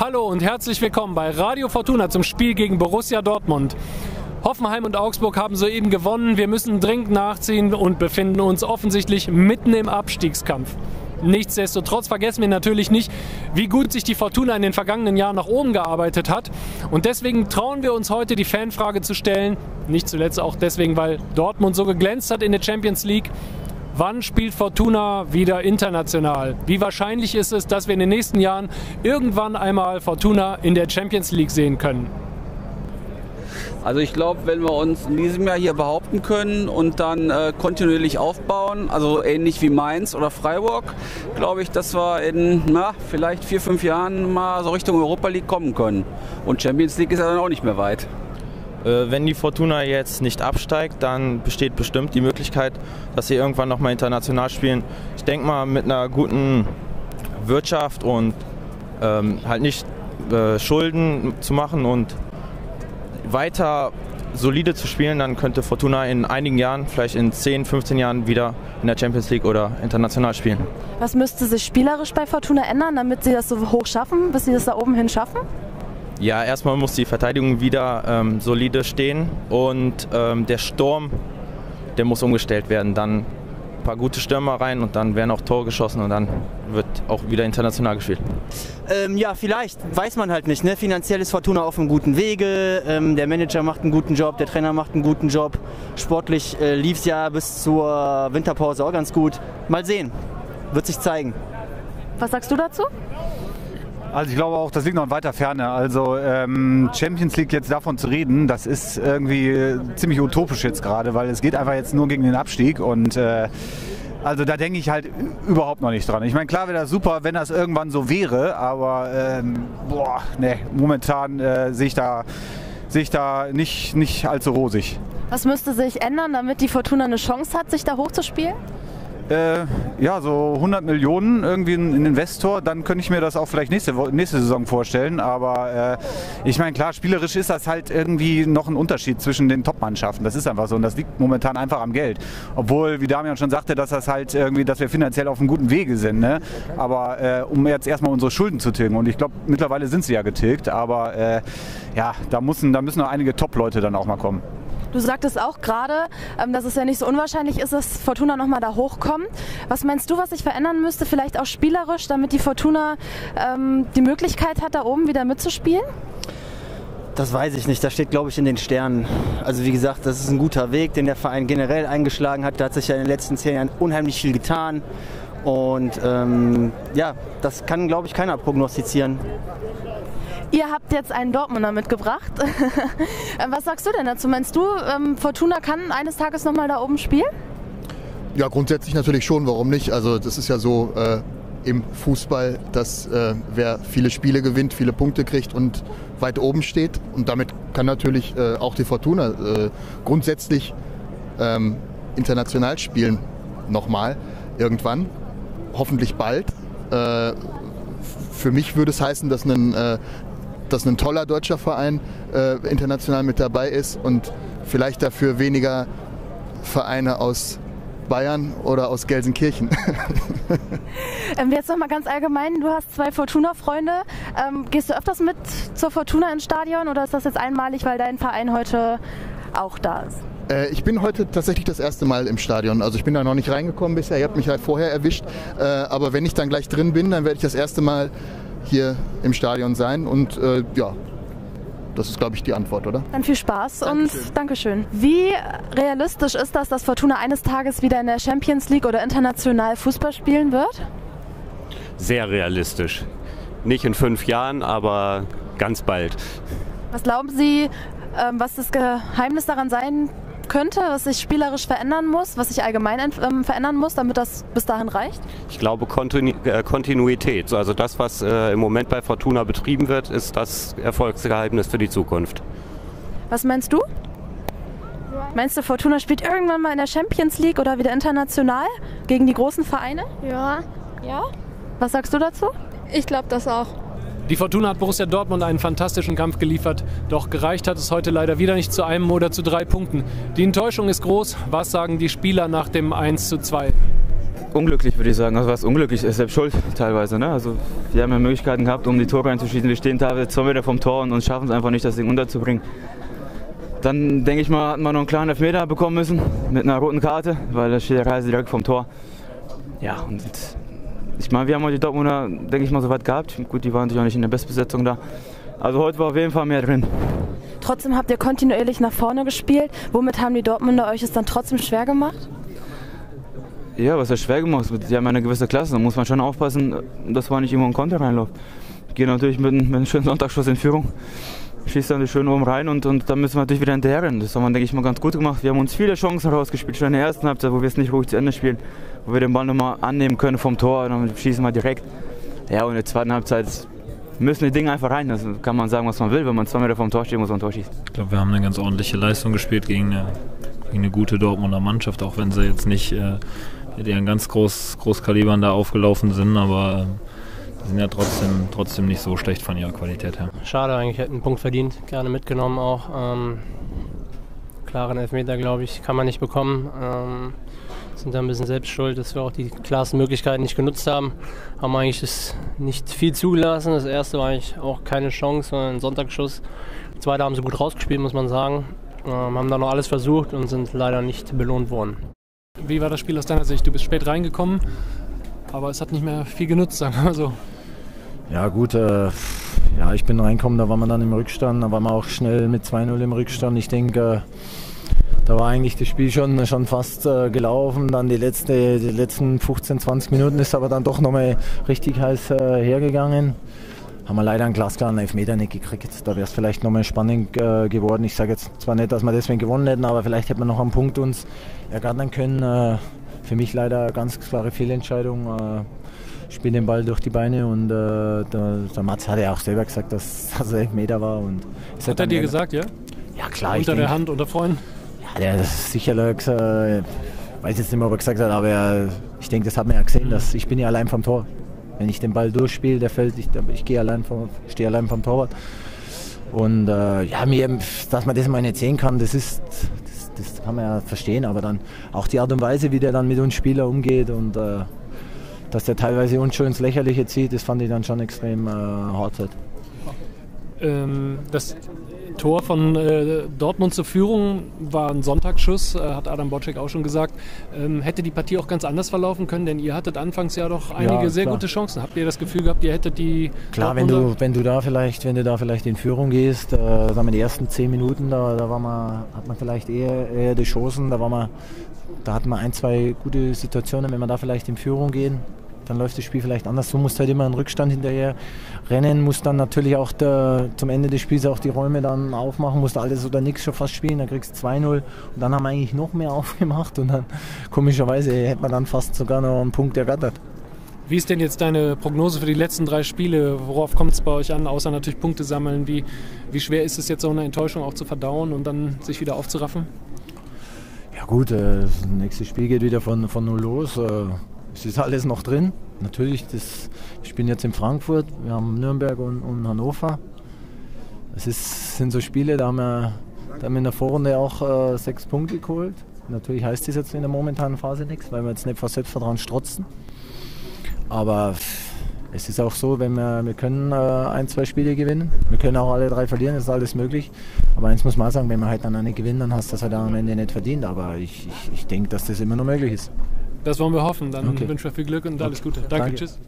Hallo und herzlich willkommen bei Radio Fortuna zum Spiel gegen Borussia Dortmund. Hoffenheim und Augsburg haben soeben gewonnen. Wir müssen dringend nachziehen und befinden uns offensichtlich mitten im Abstiegskampf. Nichtsdestotrotz vergessen wir natürlich nicht, wie gut sich die Fortuna in den vergangenen Jahren nach oben gearbeitet hat. Und deswegen trauen wir uns heute die Fanfrage zu stellen. Nicht zuletzt auch deswegen, weil Dortmund so geglänzt hat in der Champions League. Wann spielt Fortuna wieder international? Wie wahrscheinlich ist es, dass wir in den nächsten Jahren irgendwann einmal Fortuna in der Champions League sehen können? Also ich glaube, wenn wir uns in diesem Jahr hier behaupten können und dann äh, kontinuierlich aufbauen, also ähnlich wie Mainz oder Freiburg, glaube ich, dass wir in na, vielleicht vier, fünf Jahren mal so Richtung Europa League kommen können. Und Champions League ist ja dann auch nicht mehr weit. Äh, wenn die Fortuna jetzt nicht absteigt, dann besteht bestimmt die Möglichkeit, dass sie irgendwann nochmal international spielen. Ich denke mal mit einer guten Wirtschaft und ähm, halt nicht äh, Schulden zu machen und weiter solide zu spielen, dann könnte Fortuna in einigen Jahren, vielleicht in 10, 15 Jahren wieder in der Champions League oder international spielen. Was müsste sich spielerisch bei Fortuna ändern, damit sie das so hoch schaffen, bis sie das da oben hin schaffen? Ja, erstmal muss die Verteidigung wieder ähm, solide stehen und ähm, der Sturm, der muss umgestellt werden. Dann paar gute Stürmer rein und dann werden auch Tore geschossen und dann wird auch wieder international gespielt. Ähm, ja, vielleicht, weiß man halt nicht. Ne? Finanziell ist Fortuna auf einem guten Wege, ähm, der Manager macht einen guten Job, der Trainer macht einen guten Job. Sportlich äh, lief es ja bis zur Winterpause auch ganz gut. Mal sehen, wird sich zeigen. Was sagst du dazu? Also ich glaube auch, das liegt noch in weiter Ferne. Also ähm, Champions League jetzt davon zu reden, das ist irgendwie äh, ziemlich utopisch jetzt gerade, weil es geht einfach jetzt nur gegen den Abstieg und äh, also da denke ich halt überhaupt noch nicht dran. Ich meine, klar wäre das super, wenn das irgendwann so wäre, aber ähm, boah, nee, momentan äh, sehe ich da, sehe ich da nicht, nicht allzu rosig. Was müsste sich ändern, damit die Fortuna eine Chance hat, sich da hochzuspielen? Äh, ja, so 100 Millionen irgendwie ein Investor, dann könnte ich mir das auch vielleicht nächste, nächste Saison vorstellen. Aber äh, ich meine, klar, spielerisch ist das halt irgendwie noch ein Unterschied zwischen den Top-Mannschaften. Das ist einfach so und das liegt momentan einfach am Geld. Obwohl, wie Damian schon sagte, dass das halt irgendwie, dass wir finanziell auf einem guten Wege sind. Ne? Aber äh, um jetzt erstmal unsere Schulden zu tilgen und ich glaube, mittlerweile sind sie ja getilgt, aber äh, ja, da müssen, da müssen noch einige Top-Leute dann auch mal kommen. Du sagtest auch gerade, ähm, dass es ja nicht so unwahrscheinlich ist, dass Fortuna nochmal da hochkommt. Was meinst du, was sich verändern müsste, vielleicht auch spielerisch, damit die Fortuna ähm, die Möglichkeit hat, da oben wieder mitzuspielen? Das weiß ich nicht, das steht, glaube ich, in den Sternen. Also wie gesagt, das ist ein guter Weg, den der Verein generell eingeschlagen hat. Da hat sich ja in den letzten zehn Jahren unheimlich viel getan. Und ähm, ja, das kann, glaube ich, keiner prognostizieren. Ihr habt jetzt einen Dortmunder mitgebracht. Was sagst du denn dazu? Meinst du, ähm, Fortuna kann eines Tages nochmal da oben spielen? Ja, grundsätzlich natürlich schon. Warum nicht? Also das ist ja so äh, im Fußball, dass äh, wer viele Spiele gewinnt, viele Punkte kriegt und weit oben steht. Und damit kann natürlich äh, auch die Fortuna äh, grundsätzlich ähm, international spielen. Nochmal, irgendwann. Hoffentlich bald. Äh, für mich würde es heißen, dass ein äh, dass ein toller deutscher Verein äh, international mit dabei ist und vielleicht dafür weniger Vereine aus Bayern oder aus Gelsenkirchen. ähm, jetzt nochmal ganz allgemein, du hast zwei Fortuna-Freunde. Ähm, gehst du öfters mit zur Fortuna ins Stadion oder ist das jetzt einmalig, weil dein Verein heute auch da ist? Äh, ich bin heute tatsächlich das erste Mal im Stadion. Also ich bin da noch nicht reingekommen bisher. Ihr habt mich halt vorher erwischt. Äh, aber wenn ich dann gleich drin bin, dann werde ich das erste Mal hier im Stadion sein. Und äh, ja, das ist, glaube ich, die Antwort, oder? Dann viel Spaß Dankeschön. und Dankeschön. Wie realistisch ist das, dass Fortuna eines Tages wieder in der Champions League oder international Fußball spielen wird? Sehr realistisch. Nicht in fünf Jahren, aber ganz bald. Was glauben Sie, ähm, was das Geheimnis daran sein könnte, was sich spielerisch verändern muss, was sich allgemein ähm, verändern muss, damit das bis dahin reicht? Ich glaube Kontinu äh, Kontinuität. Also das, was äh, im Moment bei Fortuna betrieben wird, ist das Erfolgsgeheimnis für die Zukunft. Was meinst du? Meinst du, Fortuna spielt irgendwann mal in der Champions League oder wieder international gegen die großen Vereine? Ja. Ja? Was sagst du dazu? Ich glaube das auch. Die Fortuna hat Borussia Dortmund einen fantastischen Kampf geliefert, doch gereicht hat es heute leider wieder nicht zu einem oder zu drei Punkten. Die Enttäuschung ist groß. Was sagen die Spieler nach dem 1 zu 2? unglücklich, würde ich sagen. Also was unglücklich ist, selbst schuld teilweise. Ne? Also wir haben ja Möglichkeiten gehabt, um die Tore reinzuschießen. Wir stehen teilweise zwei Meter vom Tor und schaffen es einfach nicht, das Ding unterzubringen. Dann denke ich mal, hat man noch einen klaren Elfmeter bekommen müssen mit einer roten Karte, weil da steht der Reise direkt vom Tor. Ja, und ich meine, wir haben heute die Dortmunder, denke ich mal, so weit gehabt. Gut, die waren natürlich auch nicht in der Bestbesetzung da. Also heute war auf jeden Fall mehr drin. Trotzdem habt ihr kontinuierlich nach vorne gespielt. Womit haben die Dortmunder euch es dann trotzdem schwer gemacht? Ja, was ist schwer gemacht? Die haben eine gewisse Klasse, da muss man schon aufpassen, dass man nicht immer ein Konter reinläuft. Ich gehe natürlich mit, mit einem schönen Sonntagsschuss in Führung, schießt dann schön oben rein und, und dann müssen wir natürlich wieder hinterher rennen. Das haben wir, denke ich, mal ganz gut gemacht. Wir haben uns viele Chancen rausgespielt, schon in der ersten Halbzeit, wo wir es nicht ruhig zu Ende spielen, wo wir den Ball nochmal annehmen können vom Tor und dann schießen wir direkt. Ja, und in der zweiten Halbzeit müssen die Dinge einfach rein. Das kann man sagen, was man will. Wenn man zwei Meter vom Tor steht, muss man ein Tor schießen. Ich glaube, wir haben eine ganz ordentliche Leistung gespielt gegen eine, gegen eine gute Dortmunder Mannschaft, auch wenn sie jetzt nicht äh, mit ihren ganz groß, Großkalibern da aufgelaufen sind, aber äh, sind ja trotzdem, trotzdem nicht so schlecht von ihrer Qualität her. Schade eigentlich, hätten einen Punkt verdient, gerne mitgenommen auch. Ähm, klaren Elfmeter, glaube ich, kann man nicht bekommen. Ähm, sind da ein bisschen selbst schuld, dass wir auch die klarsten Möglichkeiten nicht genutzt haben. Haben eigentlich das nicht viel zugelassen. Das erste war eigentlich auch keine Chance, sondern ein Sonntagsschuss. Das zweite haben sie gut rausgespielt, muss man sagen. Ähm, haben dann noch alles versucht und sind leider nicht belohnt worden. Wie war das Spiel aus deiner Sicht? Du bist spät reingekommen, aber es hat nicht mehr viel genutzt, sagen wir mal so. Ja gut, äh, ja, ich bin reingekommen, da war man dann im Rückstand, da war man auch schnell mit 2-0 im Rückstand. Ich denke, äh, da war eigentlich das Spiel schon, schon fast äh, gelaufen. Dann die, letzte, die letzten 15, 20 Minuten ist aber dann doch nochmal richtig heiß äh, hergegangen. Haben wir leider einen glasklaren Elfmeter nicht gekriegt. Da wäre es vielleicht nochmal spannend äh, geworden. Ich sage jetzt zwar nicht, dass wir deswegen gewonnen hätten, aber vielleicht hätten wir noch einen Punkt uns ergattern können. Äh, für mich leider ganz klare Fehlentscheidung. Äh, spiele den Ball durch die Beine und äh, der, der Mats hat ja auch selber gesagt, dass das Elfmeter war. Und hat er dir gesagt, ja? Ja, klar. Unter der Hand, unter Freunden? Ja, der ist sicher gesagt, äh, weiß jetzt nicht mehr, ob er gesagt hat, aber ich denke, das hat man ja gesehen, dass ich bin ja allein vom Tor. Wenn ich den Ball durchspiele, der fällt, ich, ich gehe allein vom, stehe allein vom Torwart. Und äh, ja, mir, dass man das mal nicht sehen kann, das ist, das, kann man ja verstehen, aber dann auch die Art und Weise, wie der dann mit uns Spieler umgeht und äh, dass der teilweise uns schon ins Lächerliche zieht, das fand ich dann schon extrem äh, hart. Halt. Ähm, das Tor von äh, Dortmund zur Führung war ein Sonntagsschuss, äh, hat Adam Bocek auch schon gesagt. Ähm, hätte die Partie auch ganz anders verlaufen können, denn ihr hattet anfangs ja doch einige ja, sehr gute Chancen. Habt ihr das Gefühl gehabt, ihr hättet die. Klar, wenn du, wenn du da vielleicht, wenn du da vielleicht in Führung gehst, äh, sagen wir die ersten zehn Minuten, da, da war man, hat man vielleicht eher, eher die Chancen, da war man, da hatten wir ein, zwei gute Situationen, wenn wir da vielleicht in Führung gehen dann läuft das Spiel vielleicht anders. Du musst halt immer einen Rückstand hinterher rennen, musst dann natürlich auch der, zum Ende des Spiels auch die Räume dann aufmachen, musst alles oder nichts schon fast spielen, dann kriegst du 2-0 und dann haben wir eigentlich noch mehr aufgemacht und dann komischerweise hätte man dann fast sogar noch einen Punkt ergattert. Wie ist denn jetzt deine Prognose für die letzten drei Spiele? Worauf kommt es bei euch an, außer natürlich Punkte sammeln? Wie, wie schwer ist es jetzt so eine Enttäuschung auch zu verdauen und dann sich wieder aufzuraffen? Ja gut, äh, das nächste Spiel geht wieder von, von null los. Es ist alles noch drin. Natürlich, das, ich bin jetzt in Frankfurt, wir haben Nürnberg und, und Hannover. Es ist, sind so Spiele, da haben wir, da haben wir in der Vorrunde auch äh, sechs Punkte geholt. Natürlich heißt das jetzt in der momentanen Phase nichts, weil wir jetzt nicht vor Selbstvertrauen strotzen. Aber es ist auch so, wenn wir, wir können äh, ein, zwei Spiele gewinnen. Wir können auch alle drei verlieren, das ist alles möglich. Aber eins muss man sagen, wenn wir halt dann eine gewinnen, dann hast du das halt am Ende nicht verdient. Aber ich, ich, ich denke, dass das immer noch möglich ist. Das wollen wir hoffen. Dann okay. wünschen wir viel Glück und alles Gute. Danke, Danke. tschüss.